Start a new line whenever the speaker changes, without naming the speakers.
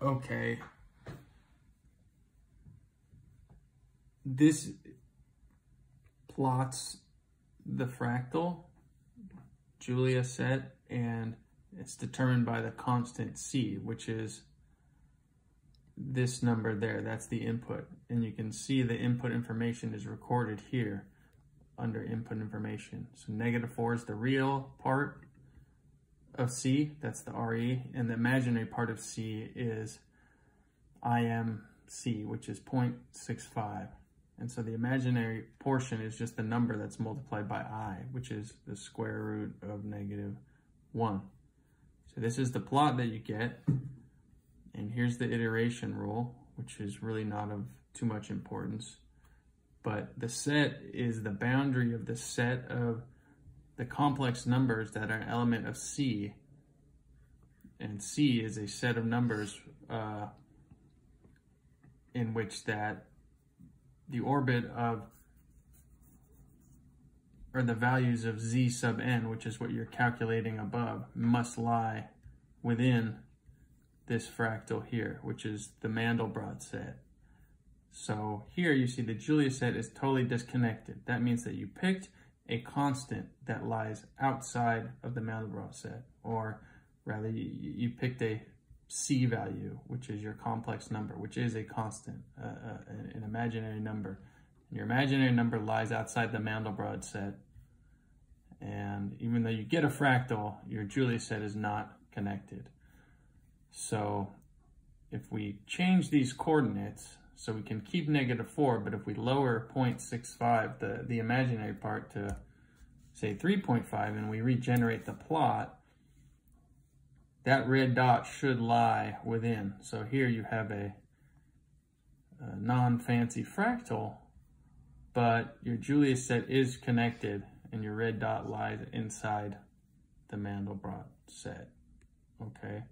Okay. This plots the fractal Julia set and it's determined by the constant C, which is this number there. That's the input. And you can see the input information is recorded here under input information. So negative 4 is the real part of C, that's the RE, and the imaginary part of C is IMC, which is 0.65. And so the imaginary portion is just the number that's multiplied by i, which is the square root of negative 1. So this is the plot that you get. And here's the iteration rule, which is really not of too much importance. But the set is the boundary of the set of the complex numbers that are an element of C. And C is a set of numbers uh, in which that the orbit of or the values of z sub n, which is what you're calculating above, must lie within this fractal here, which is the Mandelbrot set. So here you see the Julia set is totally disconnected. That means that you picked a constant that lies outside of the Mandelbrot set, or rather you, you picked a C value, which is your complex number, which is a constant, uh, uh, an imaginary number. Your imaginary number lies outside the Mandelbrot set. And even though you get a fractal, your Julia set is not connected. So if we change these coordinates, so we can keep negative 4, but if we lower 0.65, the, the imaginary part, to say 3.5, and we regenerate the plot, that red dot should lie within. So here you have a, a non-fancy fractal, but your Julia set is connected and your red dot lies inside the Mandelbrot set, okay?